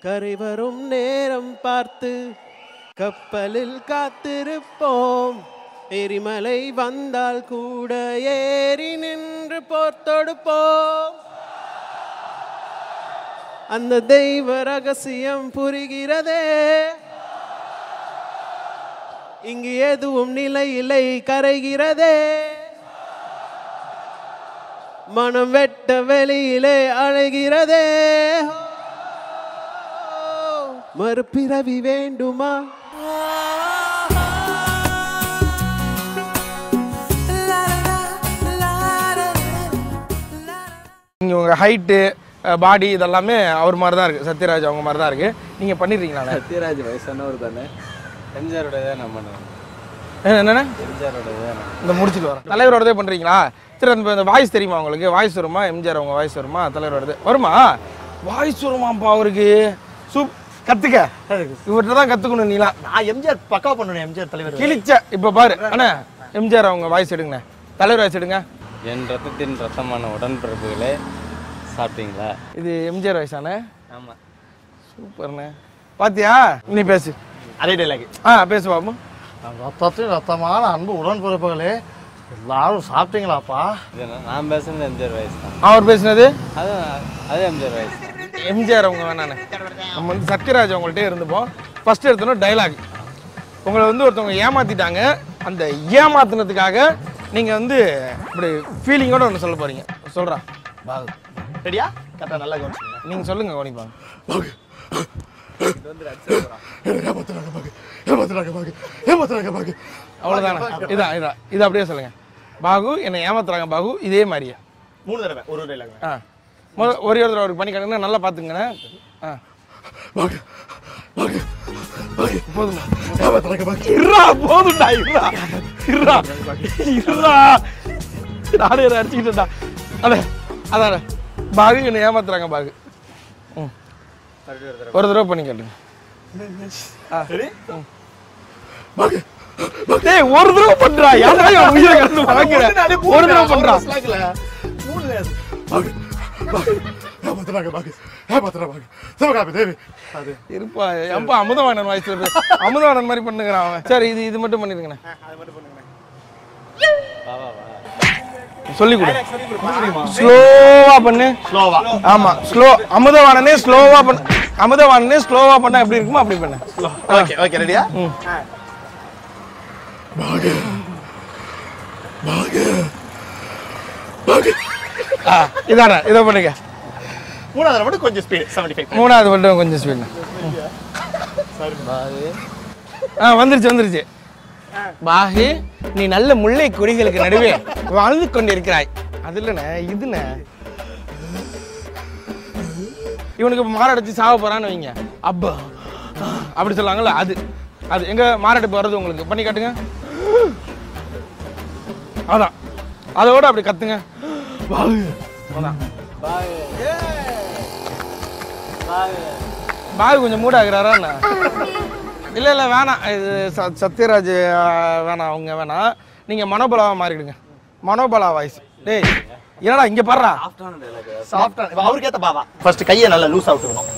கரை வரும் நேரம் பார்த்து கப்பலில் காத்திருப்போம். எரிமலை வந்தால் கூட ஏறி நின்று போர் தொடுப்போம். அந்த தெய்வ ரகசியம் புரிகிறதே. இங்கு எதுவும் நிலையில்லை கரைகிறதே. மனம் வெட்ட வெளியிலே அழைகிறதே மறுபிறவி வேண்டுமா? நீங்கள் உங்கள் ஹைட்டு பாடி இதெல்லாமே அவர் மாதிரி தான் இருக்குது சத்யராஜ் அவங்க மாதிரி தான் இருக்குது நீங்கள் பண்ணிடுறீங்களா சத்யராஜ் வயசானவர் தானே? எம்ஜிஆரோட தான் நான் பண்ணுவேன் என்னென்ன இந்த முடிச்சுட்டு வரேன். தலைவரோடதே பண்ணுறீங்களா சரி அந்த இந்த வாய்ஸ் தெரியுமா உங்களுக்கு? வாய்ஸ் வருமா? எம்ஜிஆர் அவங்க வாய்ஸ் வருமா? தலைவரோடது வருமா? வாய்ஸ் வருமாப்பா அவருக்கு. சூப் கற்றுக்க இவர்கிட்ட தான் கற்றுக்கணும் நீலாம் நான் எம்ஜிஆர் பக்கா பண்ணுவேன் எம்ஜிஆர் தலைவர் கிழிச்ச இப்போ பாரு. அண்ணா எம்ஜிஆர் அவங்க வாய்ஸ் எடுங்கண்ணே தலைவர் வாய்ஸ் எடுங்க. என் ரத்தத்தின் ரத்தமான உடன்பிறப்புகளே சாப்பிட்டீங்களா? இது எம்ஜிஆர் வாய்ஸாண்ணே? ஆமாம் சூப்பர்ண்ணே. பாத்தியா? நீ பேசு. அதே டைலாக் ஆ பேசு பாப்போம். ரத்தத்தின் ரத்தமான அன்பு உடன்பிறப்புகளே எல்லாரும் சாப்பிட்டீங்களாப்பா? இது நான் பேசுனது எம்ஜிஆர் வயசு தான். அவர் பேசினது? அது அது எம்ஜிஆர் வயசு எம்ஜிஆர் அவங்க வேணாண்ணே நம்ம வந்து சத்யராஜ் அவங்கள்ட்ட இருந்துப்போம். ஃபர்ஸ்ட் எடுத்தோன்னா டைலாக் உங்களை வந்து ஒருத்தவங்க ஏமாத்திட்டாங்க. அந்த ஏமாத்துனதுக்காக நீங்கள் வந்து இப்படி ஃபீலிங்கோட ஒன்று சொல்ல போறீங்க. சொல்கிறேன் பாகு. ரெடியா? கரெக்டாக நல்லா கவனிச்சுங்க நீங்கள் சொல்லுங்கள் கவனிப்பாங்க. அவ்வளோதானே இதான் இதான் இது அப்படியே சொல்லுங்கள் பாகு என்னை ஏமாத்துறாங்க பாகு. இதே மாதிரியே. மூணு தடவை. ஒரு டைலாக் ஆ. ஒரே ஒரு தடவை அவருக்கு பண்ணி காட்டுங்க நல்லா பார்த்துங்கண்ணே ஆ. போதும்டா. இருடா இருடா. இருடா. நானே அடிச்சுக்கிட்டேன்டா. அட அதான் பாகு என்னை ஏமாத்துறாங்க பாகு. ம். ஒரு தடவை பண்ணி காட்டுங்க ஒரு தடவை பண்றா. யாரா என் உயிரை கண்டு வாங்குற ஒரு தடவை பண்றா. இருப்பா. ஏன்பா அமுதவாணன் வாய்ஸ் அமுதவாணன் மாதிரி பண்ணுங்கிறான் அவன். சரி இது இது மட்டும் பண்ணிருங்கண்ணே வா வா வா சொல்லி கொடு. ஸ்லோவா பண்ணு. ஸ்லோவா ஆமா ஸ்லோ அமுதவாணனே ஸ்லோவா பண்ணு. அமுதவாணனே ஸ்லோவா பண்ணா எப்படி இருக்குமோ அப்படி பண்ணு. ஓகே ஓகே ரெடியா ஆ, இதானே இதை பண்ணுங்க மூணாவது மட்டும் கொஞ்சம் ஸ்பீட் செவன்டி ஃபைவ் மூணாவது மட்டும் கொஞ்சம் ஸ்பீட் ஆ வந்துருச்சு வந்துருச்சு. பாகு நீ நல்ல முல்லை கொடிகளுக்கு நடுவே வாழ்ந்து கொண்டிருக்கிறாய். அது இல்லைண்ணே இதுண்ணே. இவனுக்கு இப்ப மாரடைச்சு சாவ போறான்னு வைங்க. அப்பா. அப்படி சொல்லுவாங்கல்ல அது. அது எங்க மாரடைப்பு வருது உங்களுக்கு? பண்ணி காட்டுங்க. அதான். அதோட அப்படி கத்துங்க. பாகு பாகு கொஞ்சம் மூடாகிறாரா என்ன? இல்ல இல்ல வேணாம். இது சத்யராஜ் வேணாம் அவங்க வேணாம். நீங்க மனோபலாவா மாறிடுங்க மனோபலா வாய்ஸ் டேய் என்னடா இங்க பாடுறா சாஃப்டா அவருக்கு ஏத்த பாபா. ஃபர்ஸ்ட் கையை நல்லா லூஸ் அவுட்டுக்கணும்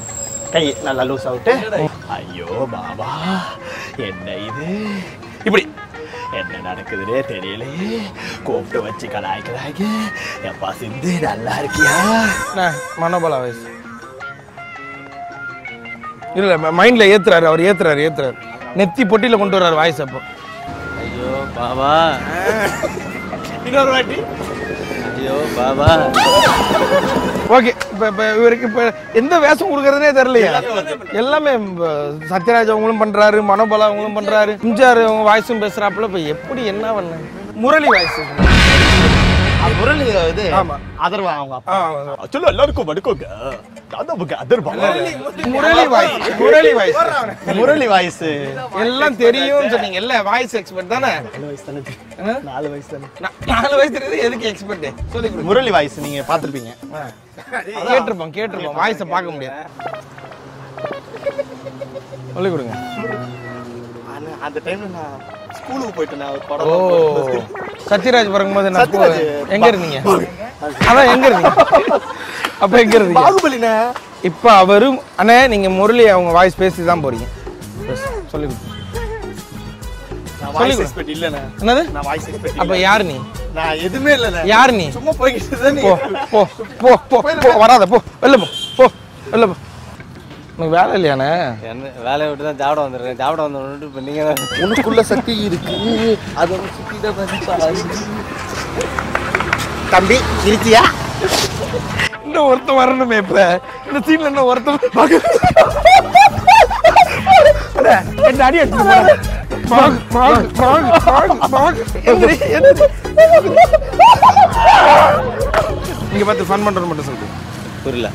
கை நல்லா லூஸ் அவுட்டு ஐயோ பாபா. என்ன இது? இப்படி. என்ன நடக்குதுன்னே தெரியலையே. கூப்பிட்டு வச்சு கலாய்க்கிறாங்க எப்பா சிந்து நல்லா இருக்கியா? மனோபலா வாய்ஸ் இல்ல மைண்ட்ல ஏத்துறாரு அவர் ஏத்துறாரு ஏத்துறாரு. நெத்தி பொட்டியில கொண்டு வர்றாரு வாய்ஸ் அப்போ. ஐயோ பாபா இன்னொரு வாட்டி. ஐயோ பாபா ஓகே இப்போ இப்போ இவருக்கு இப்போ எந்த வேஷம் கொடுக்குறதுனே தெரியலையா. எல்லாமே சத்யராஜ் அவங்களும் பண்ணுறாரு மனோபலா அவங்களும் பண்ணுறாரு எம்ஜிஆர் அவங்க வாய்ஸும் பேசுகிறாப்புல இப்போ எப்படி என்ன பண்ண? முரளி வாய்ஸ். முரளி இது ஆமா. அதர்வா அவங்க அப்பா. சொல்லு எல்லாருக்கும் வடுக்கோங்க Murali voice Murali voice. Murali voice. எல்லாம் தெரியும்னு சொன்னீங்க. இல்ல வாய்ஸ் எக்ஸ்பர்ட் தானே? நாலு வயசு தானே? நாலு வயசு தானே நா- நாலு வயசு தெரியுது. எதுக்கு எக்ஸ்பர்ட் சொல்லி முரளி வாய்ஸ் நீங்க பார்த்திருப்பீங்க. கேட்டிருப்போம் கேட்டிருப்போம். வாய்ஸை பார்க்க முடியாது. சொல்லி கொடுங்க. அந்த டைம்ல நான் ஸ்கூலுக்கு போயிட்டு நான் ஒரு ஓ. படம் சத்யராஜ் பிறக்கும்போது நான் எங்க இருந்தீங்க? அதான் எங்க இருந்தீங்க? அப்ப எங்க இருந்தீங்க? பாகுபலிண்ணே இப்போ அவரும் அண்ணே நீங்கள் முரளி அவங்க வாய்ஸ் பேசி தான் போறீங்க. சொல்லி என்னது? நான் வாய்ஸ் எக்ஸ்பெக்ட் அப்போ யார் நீ? நான் எதுவுமே இல்லண்ணே. யார் நீ? சும்மா போய்கிட்டு போ போ போ வராத போ வெளில போ போ வெளில போ. உனக்கு வேலை இல்லையாண்ணே? என்ன வேலையை விட்டு தான் சாப்பிட வந்துருக்கேன். சாப்பிட வந்து இப்போ நீங்கள் தான் உனக்குள்ள சக்தி இருக்கு. அதை சுத்திட தம்பி இருக்கியா இன்னும் ஒருத்தன் வரணுமே இப்ப. இந்த சீன்ல இன்னும் ஒருத்தன் என்ன அடி. இங்க பார்த்து ஃபன் பண்றது மட்டும் சொல்லுங்க புரியல.